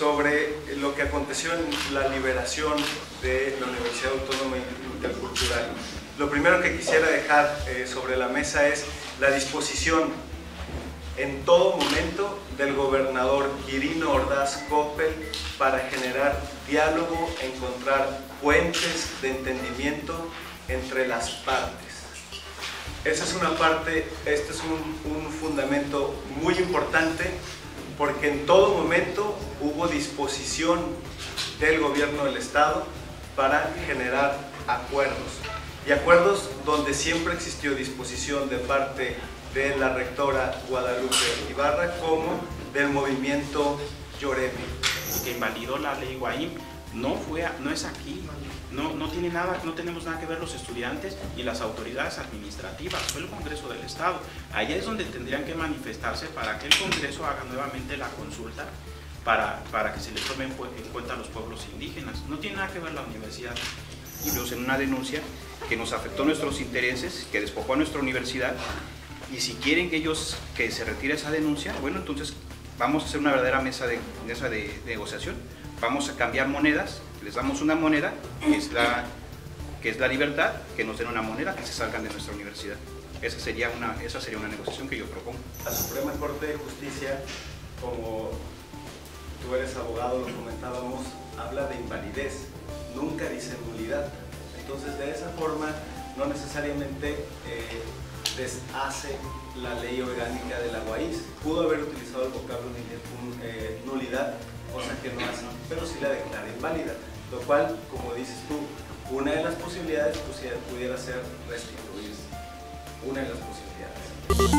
sobre lo que aconteció en la liberación de la Universidad Autónoma Intercultural. Lo primero que quisiera dejar eh, sobre la mesa es la disposición en todo momento del gobernador Quirino Ordaz Coppel para generar diálogo, encontrar puentes de entendimiento entre las partes. Esa es una parte, este es un, un fundamento muy importante porque en todo momento hubo disposición del gobierno del Estado para generar acuerdos. Y acuerdos donde siempre existió disposición de parte de la rectora Guadalupe Ibarra como del movimiento Lloremi. Que invalidó la ley Guaim no, fue, no es aquí, no, no, tiene nada, no tenemos nada que ver los estudiantes y las autoridades administrativas, fue el Congreso del Estado. Allá es donde tendrían que manifestarse para que el Congreso haga nuevamente la consulta para, para que se le tomen en cuenta a los pueblos indígenas. No tiene nada que ver la universidad. Y en una denuncia que nos afectó nuestros intereses, que despojó a nuestra universidad, y si quieren que ellos que se retire esa denuncia, bueno, entonces vamos a hacer una verdadera mesa de, mesa de negociación vamos a cambiar monedas, les damos una moneda, que es la, que es la libertad, que nos den una moneda, que se salgan de nuestra universidad. Esa sería una, esa sería una negociación que yo propongo. La Suprema Corte de Justicia, como tú eres abogado, lo comentábamos, habla de invalidez, nunca dice nulidad. Entonces, de esa forma, no necesariamente eh, deshace la ley orgánica de la UAIS. Pudo haber utilizado el vocablo eh, nulidad, cosa que no hace, pero sí la declara inválida, lo cual, como dices tú, una de las posibilidades pudiera ser restituirse, una de las posibilidades.